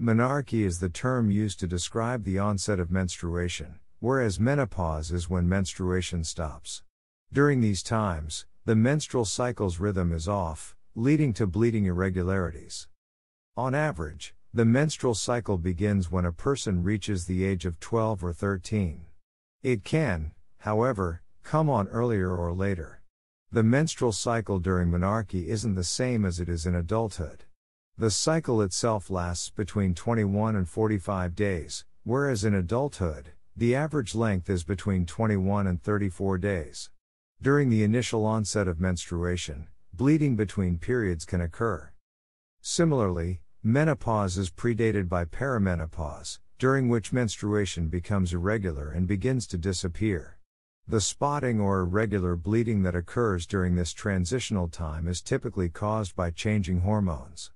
Menarche is the term used to describe the onset of menstruation, whereas menopause is when menstruation stops. During these times, the menstrual cycle's rhythm is off, leading to bleeding irregularities. On average, the menstrual cycle begins when a person reaches the age of 12 or 13. It can, however, come on earlier or later. The menstrual cycle during menarche isn't the same as it is in adulthood. The cycle itself lasts between 21 and 45 days, whereas in adulthood, the average length is between 21 and 34 days. During the initial onset of menstruation, bleeding between periods can occur. Similarly, menopause is predated by perimenopause, during which menstruation becomes irregular and begins to disappear. The spotting or irregular bleeding that occurs during this transitional time is typically caused by changing hormones.